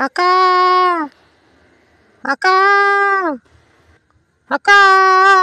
赤。ー赤。ー赤。ー